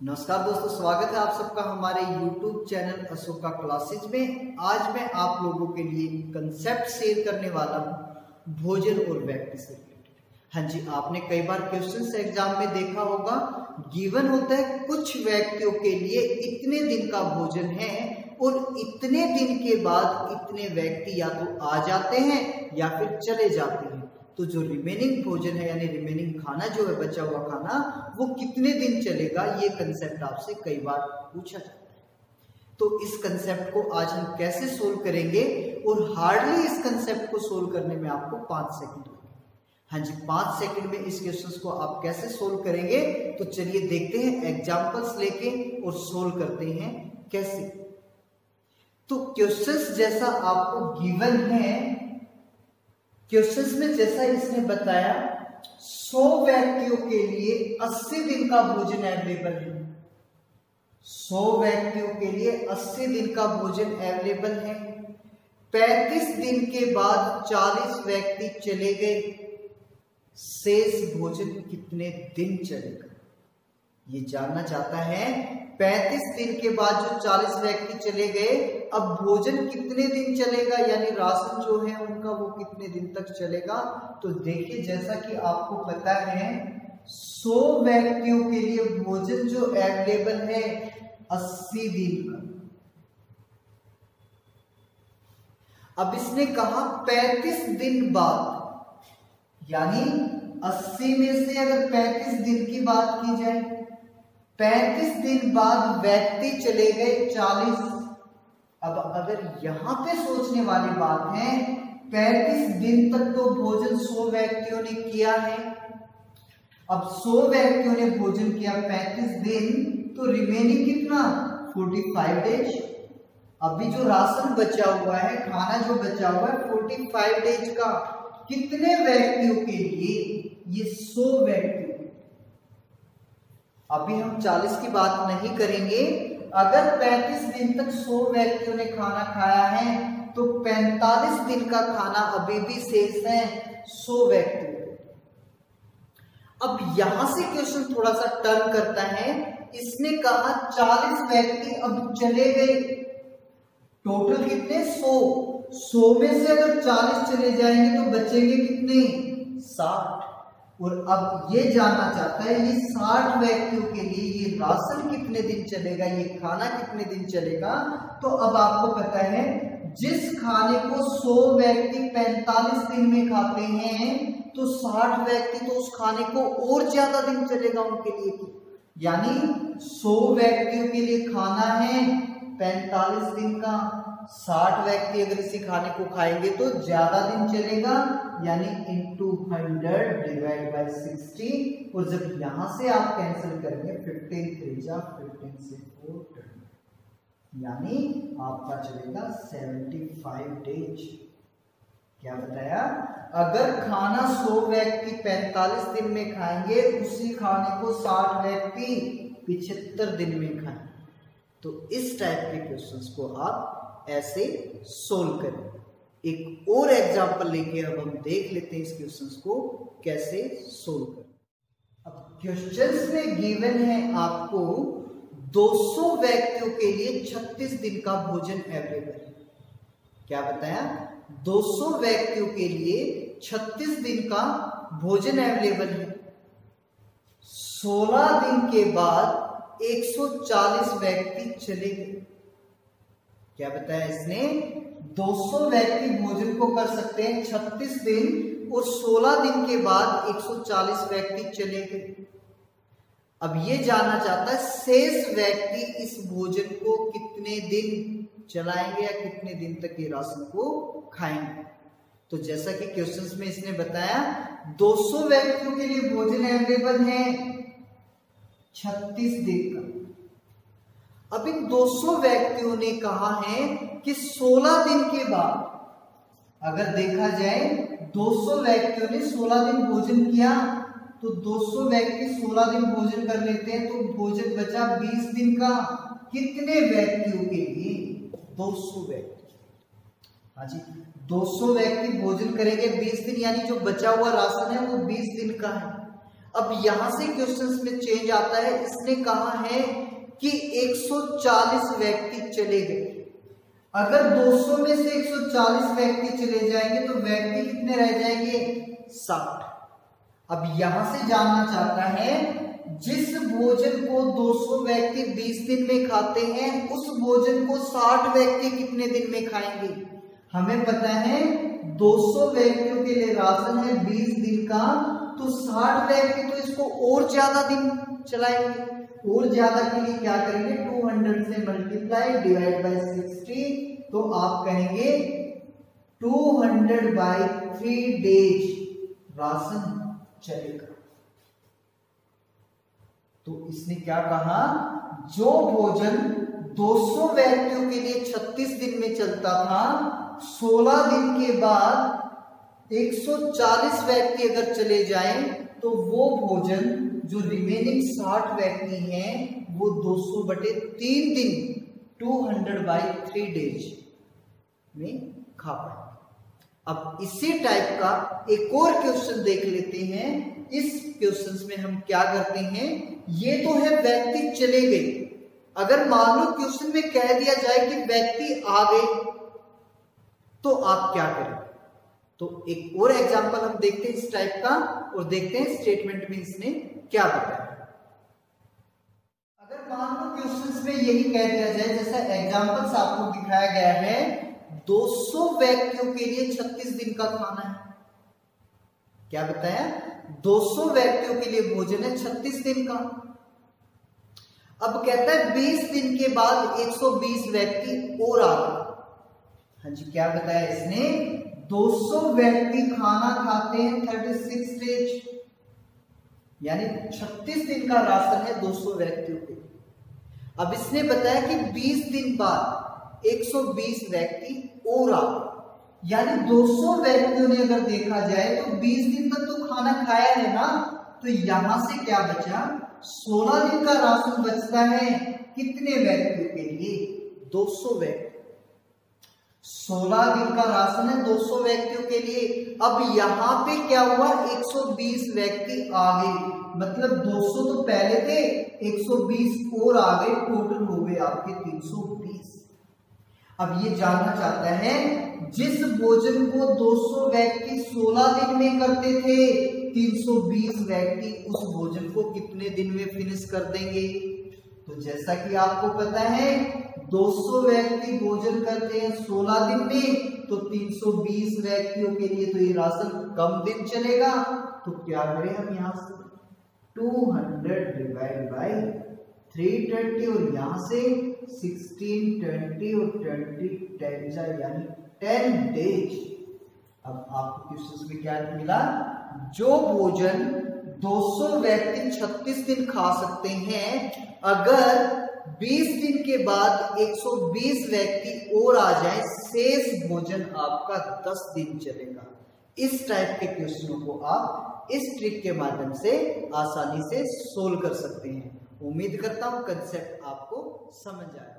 नमस्कार दोस्तों, स्वागत है आप सबका हमारे YouTube चैनल अशोका क्लासेज में। आज मैं आप लोगों के लिए कंसेप्ट शेयर करने वाला हूँ, भोजन और व्यक्ति से हाँ जी, आपने कई बार क्वेश्चन एग्ज़ाम में देखा होगा गिवन होता है कुछ व्यक्तियों के लिए इतने दिन का भोजन है और इतने दिन के बाद इतने व्यक्ति या तो आ जाते हैं या फिर चले जाते हैं। तो जो रिमेनिंग भोजन है, यानी रिमेनिंग खाना जो है, बचा हुआ खाना, वो कितने दिन चलेगा, ये कंसेप्ट आपसे कई बार पूछा जाता है। तो इस कंसेप्ट को आज हम कैसे सोल्व करेंगे, और हार्डली इस कंसेप्ट को सोल्व करने में आपको पाँच सेकंड लगेंगे। हाँ जी, पाँच सेकंड में इस क्वेश्चन को आप कैसे सोल्व करेंगे तो चलिए देखते हैं एग्जाम्पल्स लेके और सोल्व करते हैं कैसे। तो क्वेश्चंस जैसा आपको गिवन है क्वेश्चंस में जैसा इसने बताया 100 व्यक्तियों के लिए 80 दिन का भोजन अवेलेबल है। 100 व्यक्तियों के लिए 80 दिन का भोजन अवेलेबल है। 35 दिन के बाद 40 व्यक्ति चले गए। शेष भोजन कितने दिन चलेगा? ये जानना चाहता है 35 दिन के बाद जो 40 व्यक्ति चले गए अब भोजन कितने दिन चलेगा, यानी राशन जो है उनका वो कितने दिन तक चलेगा? तो देखिए, जैसा कि आपको पता है 100 व्यक्तियों के लिए भोजन जो अवेलेबल है 80 दिन का। अब इसने कहा 35 दिन बाद, यानी 80 में से अगर 35 दिन की बात की जाए, पैंतीस दिन बाद व्यक्ति चले गए चालीस। अब अगर यहाँ पे सोचने वाली बात है, पैंतीस दिन तक तो भोजन सौ व्यक्तियों ने किया है। अब सौ व्यक्तियों ने भोजन किया पैंतीस दिन तो रिमेनिंग कितना? फोर्टी फाइव डेज़ अभी जो राशन बचा हुआ है, खाना जो बचा हुआ है फोर्टी फाइव डेज़ का। कितने व्यक्तियों के लिए ये सौ व्यक्ति? अभी हम 40 की बात नहीं करेंगे अगर 35 दिन तक 100 व्यक्तियों ने खाना खाया है तो 45 दिन का खाना अभी भी शेष है 100 व्यक्ति। अब यहाँ से क्वेश्चन थोड़ा सा टर्न करता है। इसने कहा 40 व्यक्ति अब चले गए। टोटल कितने? 100 100 में से अगर 40 चले जाएँगे तो बचेंगे कितने? 60 और अब ये जानना चाहता है, ये साठ व्यक्तियों के लिए ये राशन कितने दिन चलेगा, ये खाना कितने दिन चलेगा? तो अब आपको पता है, जिस खाने को 100 व्यक्ति 45 दिन में खाते हैं तो 60 व्यक्ति तो उस खाने को और ज़्यादा दिन चलेगा उनके लिए यानी 100 व्यक्तियों के लिए खाना है 45 दिन का। साठ व्यक्ति अगर इसी खाने को खाएँगे तो ज़्यादा दिन चलेगा, यानी into hundred divide by sixty और जब यहाँ से आप कैंसिल करेंगे फिफ्टीन थ्री जा फिफ्टीन से फोर यानी आपका चलेगा सेवेंटी फाइव डेज़ क्या बताया? अगर खाना सौ व्यक्ति पैंतालीस दिन में खाएँगे, उसी खाने को साठ व्यक्ति पिछहत्तर दिन में खाएँगे तो इस टाइप के क्वेश्चंस को आप ऐसे सोल्व करें। एक और एग्जांपल लेके अब हम देख लेते हैं इस क्वेश्चंस को, कैसे सोल्व करें। अब क्वेश्चंस में गिवन है आपको 200 व्यक्तियों के लिए 36 दिन का भोजन अवेलेबल क्या बताया? 200 व्यक्तियों के लिए 36 दिन का भोजन अवेलेबल है। 16 दिन के बाद 140 व्यक्ति चले गए। क्या बताया इसने? 200 व्यक्ति भोजन को कर सकते हैं। 36 दिन और 16 दिन के बाद 140 व्यक्ति चले गए। अब ये जानना चाहता है, शेष व्यक्ति इस भोजन को कितने दिन चलाएँगे या कितने दिन तक ये राशन को खाएँगे? तो जैसा कि क्वेश्चंस में इसने बताया 200 व्यक्तियों के लिए भोजन अवेलेबल है। 36 दिन का। अब इन 200 व्यक्तियों ने कहा है कि 16 दिन के बाद, अगर देखा जाए 200 व्यक्तियों ने 16 दिन भोजन किया तो 200 व्यक्ति 16 दिन भोजन कर लेते हैं तो भोजन बचा 20 दिन का। कितने व्यक्तियों के लिए? 200 व्यक्ति। हाँ जी 200 व्यक्ति भोजन करेंगे 20 दिन, यानी जो बचा हुआ राशन है वो 20 दिन का है। अब यहाँ से क्वेश्चंस में चेंज आता है, इसने कहा है कि 140 व्यक्ति चले गए। अगर 200 में से 140 व्यक्ति चले जाएँगे तो व्यक्ति कितने रह जाएँगे? 60 अब यहाँ से जानना चाहता है, जिस भोजन को 200 व्यक्ति 20 दिन में खाते हैं, उस भोजन को 60 व्यक्ति कितने दिन में खाएँगे? हमें पता है 200 व्यक्तियों के लिए राशन है 20 दिन का तो 60 व्यक्ति तो इसको और ज़्यादा दिन चलाएँगे। और ज़्यादा के लिए क्या करेंगे? 200 से मल्टीप्लाई डिवाइड बाय 60 तो आप कहेंगे 200 बाय थ्री डेज़ राशन चलेगा। तो इसने क्या कहा? जो भोजन 200 व्यक्तियों के लिए 36 दिन में चलता था 16 दिन के बाद 140 व्यक्ति अगर चले जाएँ तो वो भोजन जो रिमेनिंग 60 व्यक्ति हैं, वो 200 बटे तीन दिन 200 बाई थ्री डेज़ में खा पाए अब इसी टाइप का एक और क्वेश्चन देख लेते हैं। इस क्वेश्चन में हम क्या करते हैं? ये तो है व्यक्ति चले गए। अगर मान लो क्वेश्चन में कह दिया जाए कि व्यक्ति आ गए तो आप क्या करें तो एक और एग्जांपल हम देखते हैं इस टाइप का और देखते हैं स्टेटमेंट में इसने क्या बताया। अगर मान लो क्वेश्चन में यही कह दिया जाए, जैसा एग्जांपल्स आपको दिखाया गया है 200 व्यक्तियों के लिए 36 दिन का खाना है। क्या बताया? 200 व्यक्तियों के लिए भोजन है 36 दिन का। अब कहता है 20 दिन के बाद 120 व्यक्ति और आ गए। हाँ जी, क्या बताया इसने? 200 व्यक्ति खाना खाते हैं 36 डेज़ यानी 36 दिन का राशन है 200 व्यक्तियों के। अब इसने बताया कि 20 दिन बाद 120 व्यक्ति और आ यानी 200 व्यक्तियों ने अगर देखा जाए तो 20 दिन तक तो खाना खाया है ना तो यहाँ से क्या बचा? 16 दिन का राशन बचता है कितने व्यक्तियों के लिए? 200 व्यक्ति। 16 दिन का राशन है 200 व्यक्तियों के लिए। अब यहाँ पे क्या हुआ? 120 व्यक्ति आ गए। मतलब 200 तो पहले थे 120 और आ गए। टोटल हो गए आपके 320 अब ये जानना चाहता है, जिस भोजन को 200 व्यक्ति 16 दिन में करते थे 320 व्यक्ति उस भोजन को कितने दिन में फिनिश कर देंगे? तो जैसा कि आपको पता है 200 व्यक्ति भोजन करते हैं 16 दिन में तो 320 व्यक्तियों के लिए तो ये राशन कम दिन चलेगा। तो क्या करें हम यहाँ से? 200 डिवाइड बाई 320 और यहाँ से 16, 20 और 20 टेन यानी 10 डेज़ अब आपको क्वेश्चन में क्या मिला जो भोजन 200 व्यक्ति 36 दिन खा सकते हैं अगर 20 दिन के बाद 120 व्यक्ति और आ जाए, शेष भोजन आपका 10 दिन चलेगा। इस टाइप के क्वेश्चनों को आप इस ट्रिक के माध्यम से आसानी से सोल्व कर सकते हैं। उम्मीद करता हूँ कंसेप्ट आपको समझ आएगा